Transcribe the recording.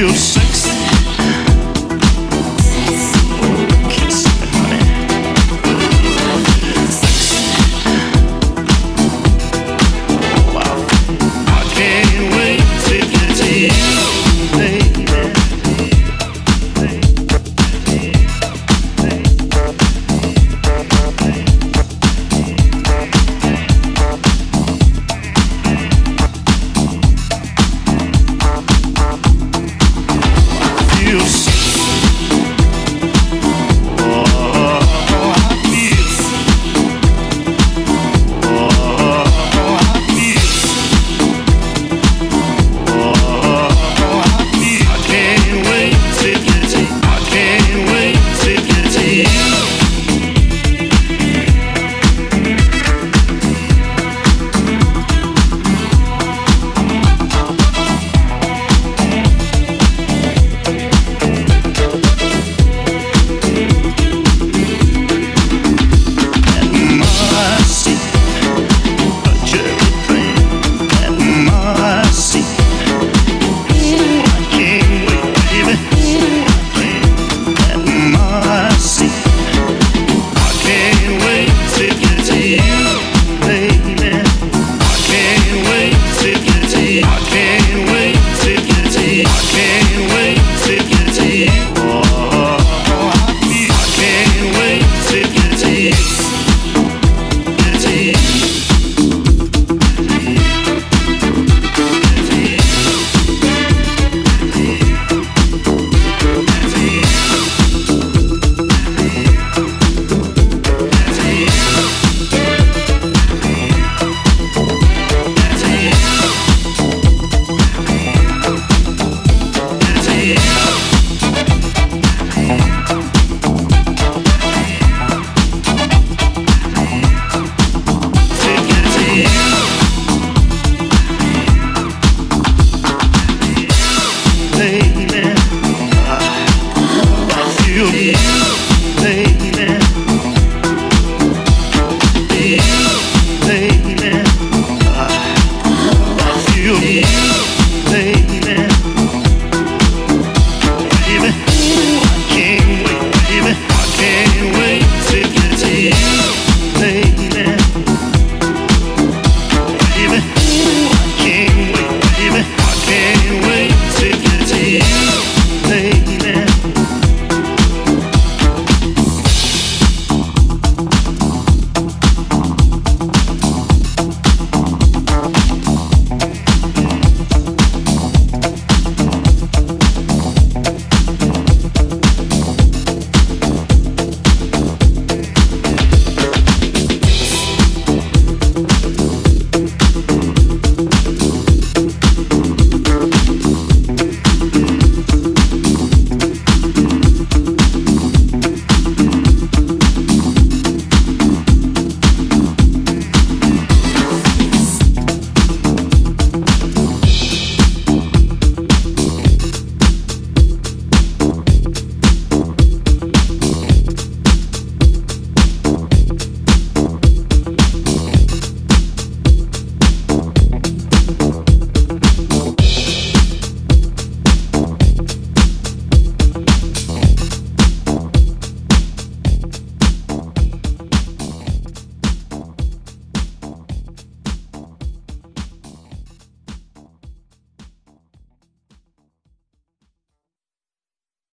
feel you.